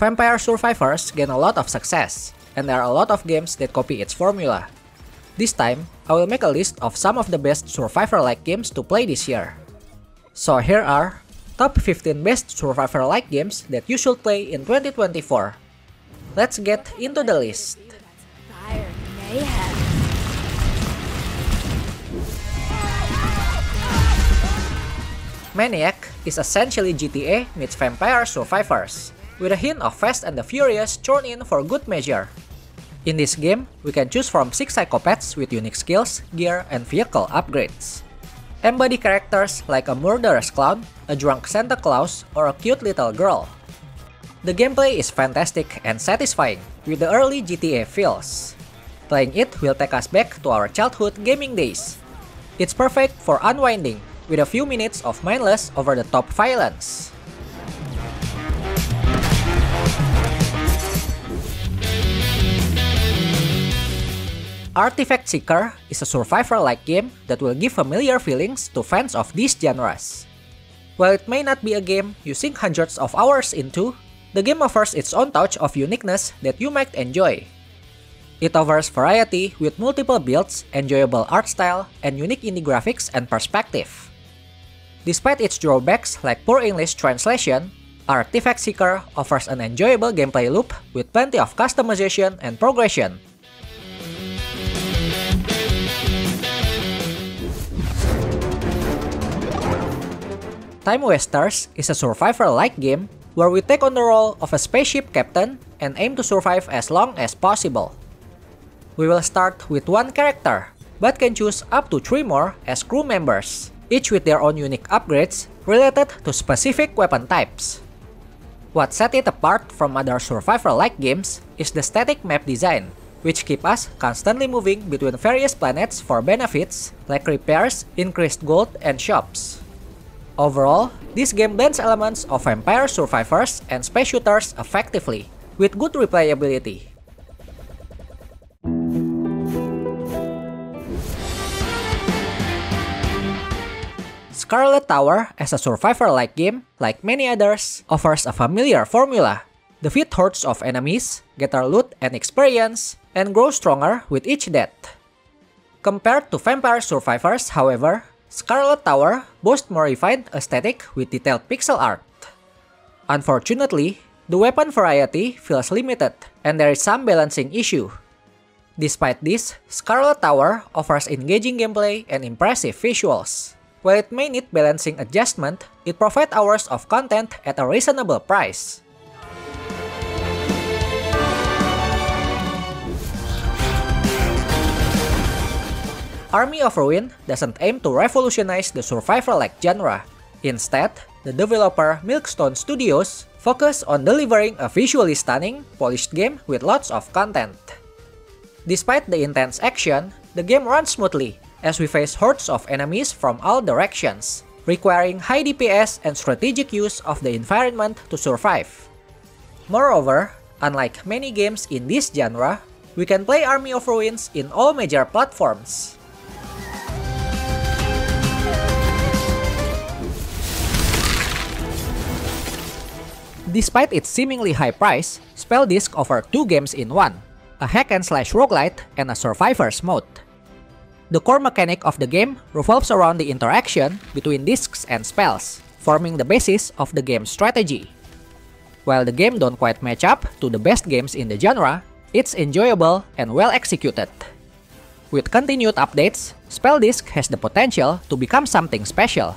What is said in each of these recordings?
Vampire Survivors gained a lot of success, and there are a lot of games that copy its formula. This time, I will make a list of some of the best survivor-like games to play this year. So here are top 15 best survivor-like games that you should play in 2024. Let's get into the list. Maniac is essentially GTA meets Vampire Survivors, with a hint of Fast and the Furious thrown in for good measure. In this game, we can choose from 6 psychopaths with unique skills, gear, and vehicle upgrades. Embody characters like a murderous clown, a drunk Santa Claus, or a cute little girl. The gameplay is fantastic and satisfying, with the early GTA feels. Playing it will take us back to our childhood gaming days. It's perfect for unwinding, with a few minutes of mindless over-the-top violence. Artifact Seeker is a survivor-like game that will give familiar feelings to fans of these genres. While it may not be a game you sink hundreds of hours into, the game offers its own touch of uniqueness that you might enjoy. It offers variety with multiple builds, enjoyable art style, and unique indie graphics and perspective. Despite its drawbacks like poor English translation, Artifact Seeker offers an enjoyable gameplay loop with plenty of customization and progression Time Wasters is a survivor-like game where we take on the role of a spaceship captain and aim to survive as long as possible. We will start with one character, but can choose up to 3 more as crew members, each with their own unique upgrades related to specific weapon types. What set it apart from other survivor-like games is the static map design, which keep us constantly moving between various planets for benefits like repairs, increased gold, and shops. Overall, this game blends elements of Vampire Survivors and Space Shooters effectively, with good replayability. Scarlet Tower, as a survivor-like game, like many others, offers a familiar formula. Defeat hordes of enemies, gather loot and experience, and grow stronger with each death. Compared to Vampire Survivors, however, Scarlet Tower boasts more refined aesthetic with detailed pixel art. Unfortunately, the weapon variety feels limited and there is some balancing issue. Despite this, Scarlet Tower offers engaging gameplay and impressive visuals. While it may need balancing adjustment, it provides hours of content at a reasonable price. Army of Ruin doesn't aim to revolutionize the survival-like genre. Instead, the developer Milkstone Studios focus on delivering a visually stunning, polished game with lots of content. Despite the intense action, the game runs smoothly as we face hordes of enemies from all directions, requiring high DPS and strategic use of the environment to survive. Moreover, unlike many games in this genre, we can play Army of Ruins in all major platforms. Despite its seemingly high price, Spell Disk offers two games in one, a hack and slash roguelite and a survivor's mode. The core mechanic of the game revolves around the interaction between discs and spells, forming the basis of the game's strategy. While the game don't quite match up to the best games in the genre, it's enjoyable and well executed. With continued updates, Spell Disk has the potential to become something special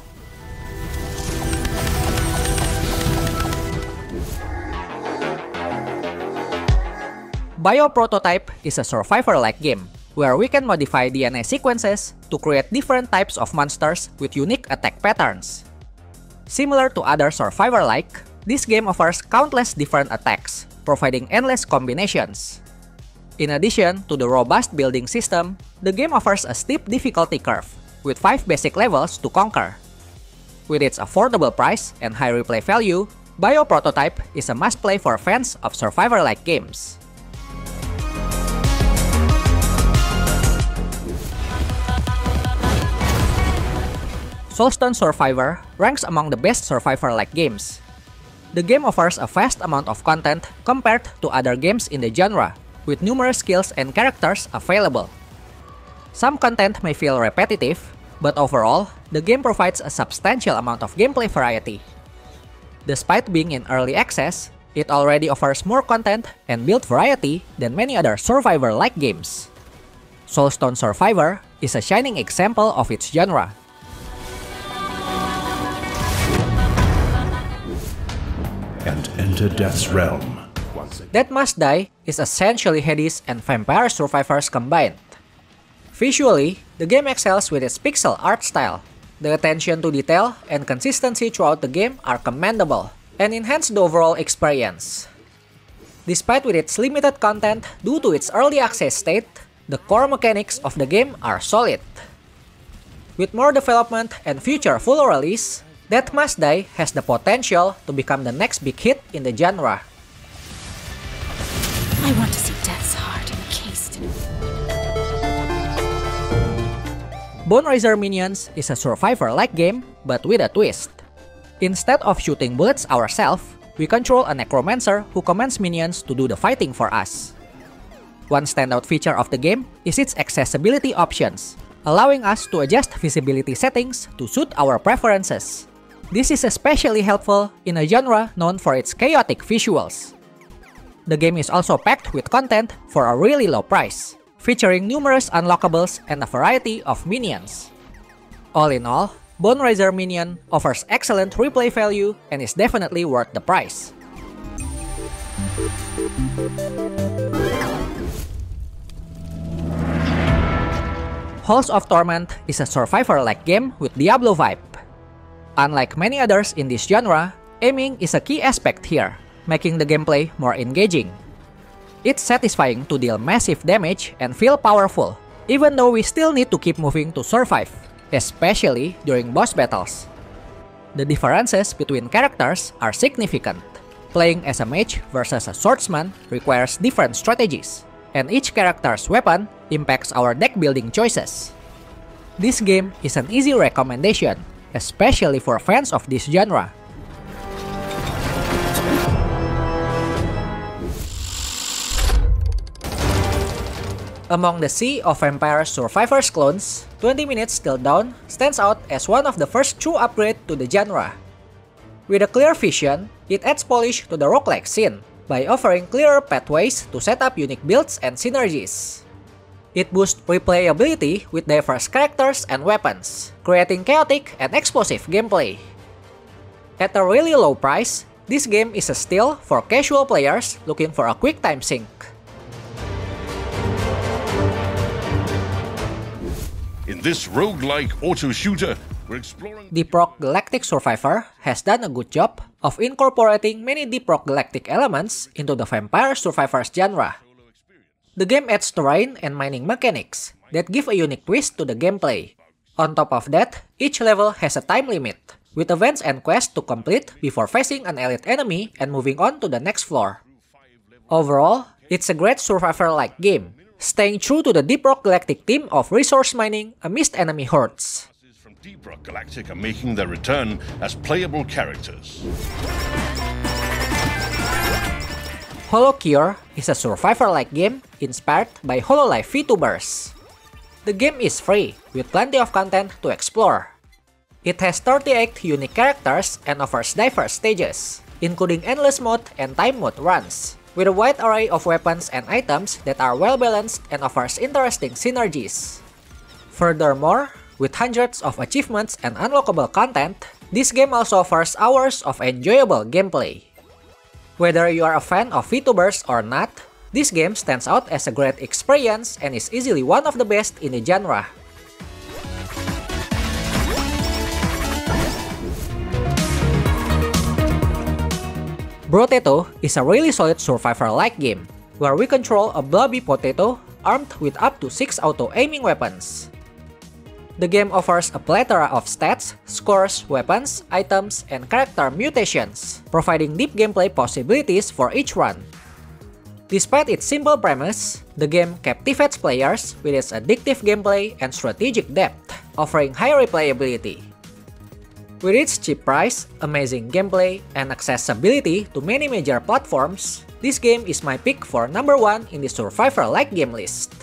Bio Prototype is a survivor-like game, where we can modify DNA sequences to create different types of monsters with unique attack patterns. Similar to other survivor-like, this game offers countless different attacks, providing endless combinations. In addition to the robust building system, the game offers a steep difficulty curve, with 5 basic levels to conquer. With its affordable price and high replay value, Bio Prototype is a must-play for fans of survivor-like games. Soulstone Survivor ranks among the best survivor-like games. the game offers a vast amount of content compared to other games in the genre, with numerous skills and characters available. Some content may feel repetitive, but overall, the game provides a substantial amount of gameplay variety. Despite being in early access, it already offers more content and build variety than many other survivor-like games. Soulstone Survivor is a shining example of its genre. Enter Death's realm. Death Must Die is essentially Hades and Vampire Survivors combined. Visually, the game excels with its pixel art style. The attention to detail and consistency throughout the game are commendable and enhance the overall experience. Despite with its limited content due to its early access state, the core mechanics of the game are solid. With more development and future full release, Death Must Die has the potential to become the next big hit in the genre. I want to see Death's heart encased Boneraiser Minions is a survivor-like game, but with a twist. Instead of shooting bullets ourselves, we control a necromancer who commands minions to do the fighting for us. One standout feature of the game is its accessibility options, allowing us to adjust visibility settings to suit our preferences. This is especially helpful in a genre known for its chaotic visuals. The game is also packed with content for a really low price, featuring numerous unlockables and a variety of minions. All in all, Boneraiser Minion offers excellent replay value and is definitely worth the price. Halls of Torment is a survivor-like game with Diablo vibe. Unlike many others in this genre, aiming is a key aspect here, making the gameplay more engaging. It's satisfying to deal massive damage and feel powerful, even though we still need to keep moving to survive, especially during boss battles. The differences between characters are significant. Playing as a mage versus a swordsman requires different strategies, and each character's weapon impacts our deck building choices. This game is an easy recommendation, especially for fans of this genre. Among the sea of Vampire Survivors clones, 20 Minutes Till Dawn stands out as one of the first true upgrade to the genre. With a clear vision, it adds polish to the roguelike scene by offering clearer pathways to set up unique builds and synergies. It boosts replayability with diverse characters and weapons, creating chaotic and explosive gameplay. At a really low price, this game is a steal for casual players looking for a quick time sink. In this roguelike auto shooter, we're exploring Deep Rock Galactic Survivor has done a good job of incorporating many Deep Rock Galactic elements into the Vampire Survivors genre. The game adds terrain and mining mechanics that give a unique twist to the gameplay. On top of that, each level has a time limit, with events and quests to complete before facing an elite enemy and moving on to the next floor. Overall, it's a great survivor-like game, staying true to the Deep Rock Galactic theme of resource mining amidst enemy hordes. from Deep Rock Galactic are making their return as playable characters. HoloCure is a survivor-like game inspired by Hololive VTubers. The game is free, with plenty of content to explore. It has 38 unique characters and offers diverse stages, including endless mode and time mode runs, with a wide array of weapons and items that are well balanced and offers interesting synergies. Furthermore, with hundreds of achievements and unlockable content, this game also offers hours of enjoyable gameplay. Whether you are a fan of VTubers or not, this game stands out as a great experience and is easily one of the best in the genre. Brotato is a really solid survivor-like game, where we control a blobby potato armed with up to 6 auto-aiming weapons. The game offers a plethora of stats, scores, weapons, items, and character mutations, providing deep gameplay possibilities for each run. Despite its simple premise, the game captivates players with its addictive gameplay and strategic depth, offering high replayability. With its cheap price, amazing gameplay, and accessibility to many major platforms, this game is my pick for number 1 in the survivor-like game list.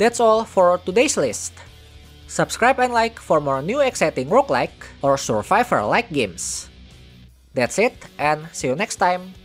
That's all for today's list. Subscribe and like for more new exciting roguelike or survivor-like games. That's it, and see you next time.